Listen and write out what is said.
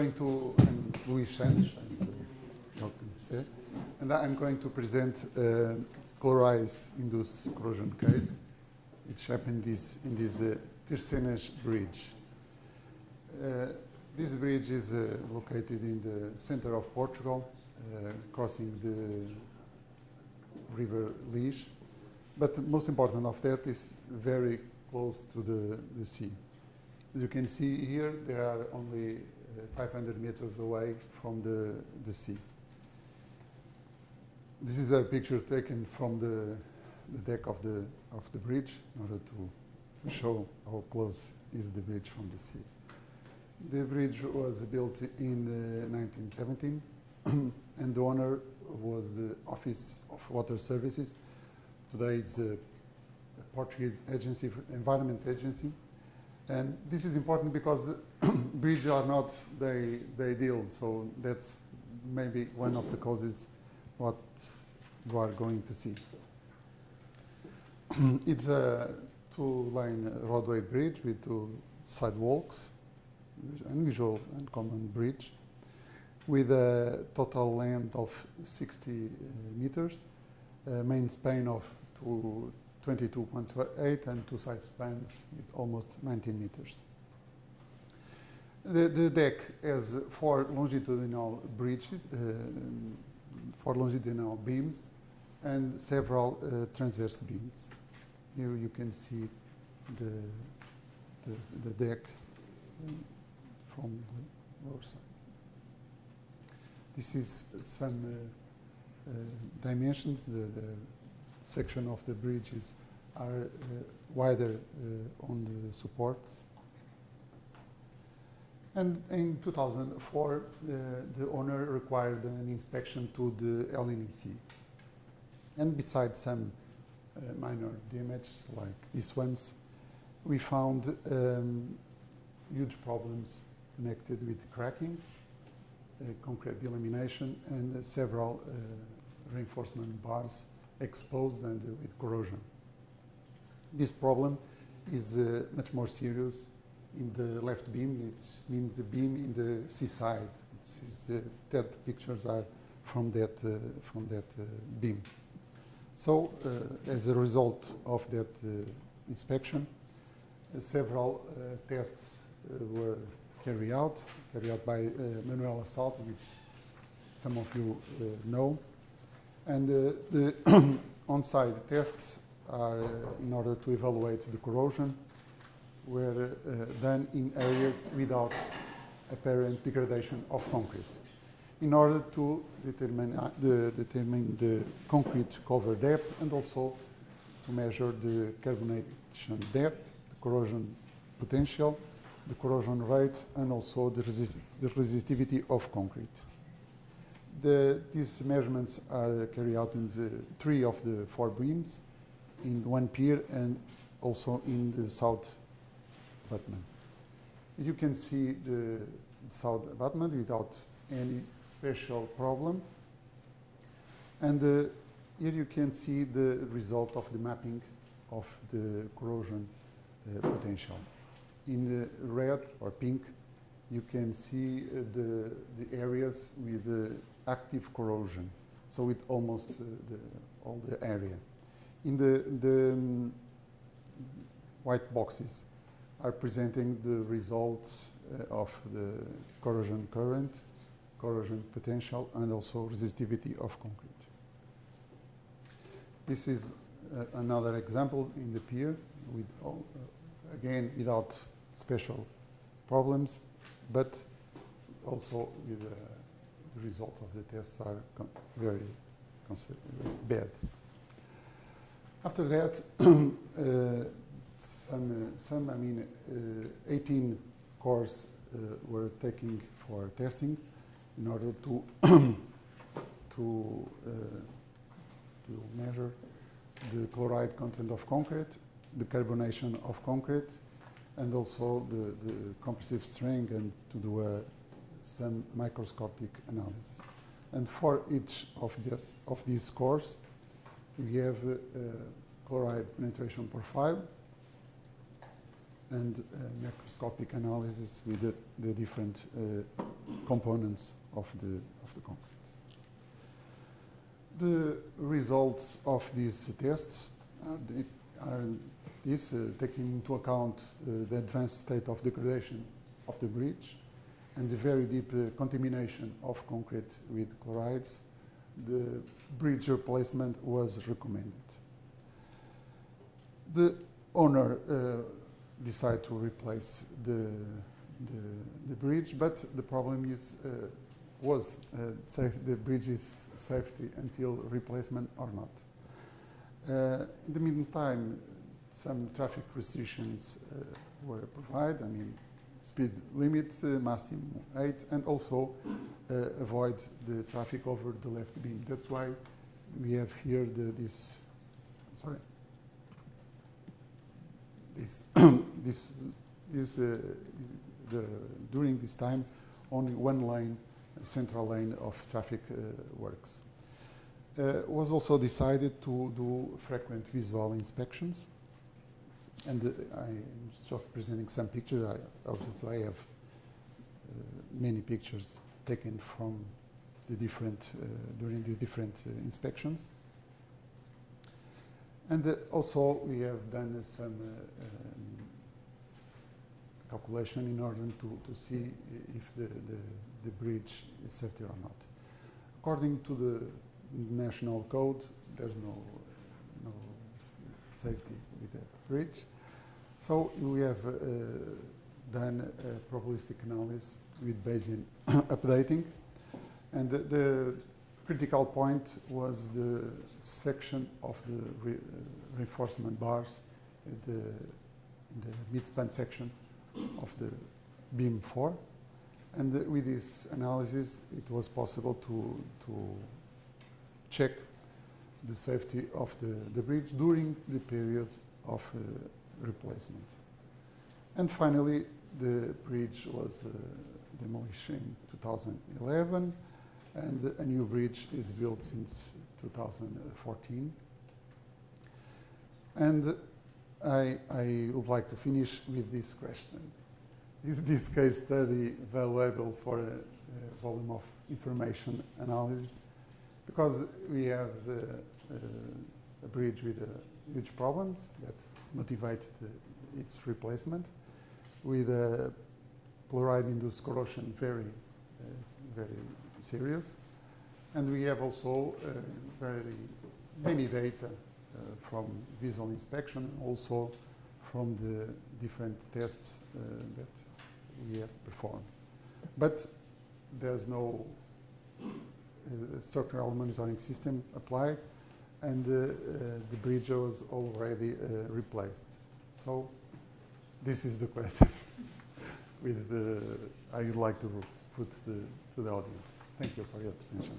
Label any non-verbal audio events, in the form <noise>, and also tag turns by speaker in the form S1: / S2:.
S1: going to, I'm Luís Santos, and I'm going to present uh, chloride-induced corrosion case, which happened this, in this uh, Bridge. Uh, this bridge is uh, located in the center of Portugal, uh, crossing the river Lis. But most important of that is very close to the, the sea. As you can see here, there are only 500 meters away from the, the sea. This is a picture taken from the, the deck of the, of the bridge in order to, show how close is the bridge from the sea. The bridge was built in uh, 1917 <clears throat> and the owner was the Office of Water Services. Today it's a Portuguese agency, environment agency. And this is important because <clears throat> bridges are not the, the ideal, so that's maybe one of the causes what you are going to see. <clears throat> it's a two-lane roadway bridge with two sidewalks, unusual and common bridge, with a total length of 60 uh, meters, a main span of 22.8 and two side spans with almost 19 meters. The, the deck has four longitudinal bridges, uh, four longitudinal beams, and several uh, transverse beams. Here you can see the, the, the deck from the lower side. This is some uh, uh, dimensions. The, the, section of the bridges are uh, wider uh, on the supports. And in 2004, the owner required an inspection to the LNEC. And besides some uh, minor damages like these ones, we found um, huge problems connected with cracking, uh, concrete delamination, and uh, several reinforcement bars exposed and uh, with corrosion. This problem is uh, much more serious in the left beam. It's in the beam in the seaside. It's, uh, that pictures are from that uh, from that uh, beam. So, uh, as a result of that inspection, several tests were carried out, carried out by Manuela Salta, which some of you know. And uh, the <clears throat> on-site tests are uh, in order to evaluate the corrosion were uh, done in areas without apparent degradation of concrete in order to determine, uh, the, determine the concrete cover depth and also to measure the carbonation depth, the corrosion potential, the corrosion rate, and also the, the resistivity of concrete. The, these measurements are carried out in the three of the four beams, in one pier and also in the south abutment. You can see the south abutment without any special problem. And uh, here you can see the result of the mapping of the corrosion uh, potential. In the red or pink, you can see uh, the, the areas with the active corrosion, so with almost uh, the, all the area. In the, the um, white boxes are presenting the results uh, of the corrosion current, corrosion potential, and also resistivity of concrete. This is uh, another example in the pier, with all, uh, again without special problems, but also with uh, results of the tests are very bad. After that, <clears throat> uh, some, some, I mean, uh, 18 cores uh, were taken for testing in order to <clears throat> to uh, to measure the chloride content of concrete, the carbonation of concrete, and also the, the compressive strength and to do a some microscopic analysis. And for each of, this, of these scores, we have uh, chloride penetration profile, and uh, macroscopic analysis with the, the different uh, components of the, of the concrete. The results of these tests are, the, are this, uh, taking into account uh, the advanced state of degradation of the bridge and the very deep uh, contamination of concrete with chlorides, the bridge replacement was recommended. The owner uh, decided to replace the, the, the, bridge, but the problem is uh, was uh, the bridge's safety until replacement or not. Uh, in the meantime, some traffic restrictions uh, were provided. I mean, speed limit uh, maximum 8 and also uh, avoid the traffic over the left beam. That's why we have here the, this, sorry, this, <coughs> this, this uh, the, during this time only one lane, central lane of traffic works. Uh, was also decided to do frequent visual inspections and I'm just presenting some pictures. I, obviously, I have uh, many pictures taken from the different uh, during the different uh, inspections. And also, we have done some um, calculation in order to, to see if the, the, the bridge is safety or not. According to the national code, there's no safety with that bridge. So we have uh, done a probabilistic analysis with Bayesian <coughs> updating. And the, the, critical point was the section of the re reinforcement bars in the, the midspan section of the beam 4. And uh, with this analysis, it was possible to, to check the safety of the, the bridge during the period of uh, replacement. And finally, the bridge was uh, demolished in 2011, and a new bridge is built since 2014. And I, I would like to finish with this question. Is this case study valuable for a, a value of information analysis? Because we have uh, uh, a bridge with uh, huge problems that motivate the, its replacement with chloride-induced corrosion very, very serious. And we have also very many data from visual inspection, also from the different tests uh, that we have performed. But there's no structural monitoring system applied and uh, uh, the bridge was already uh, replaced. So this is the question <laughs> with the, I would like to put the, to the audience. Thank you for your attention.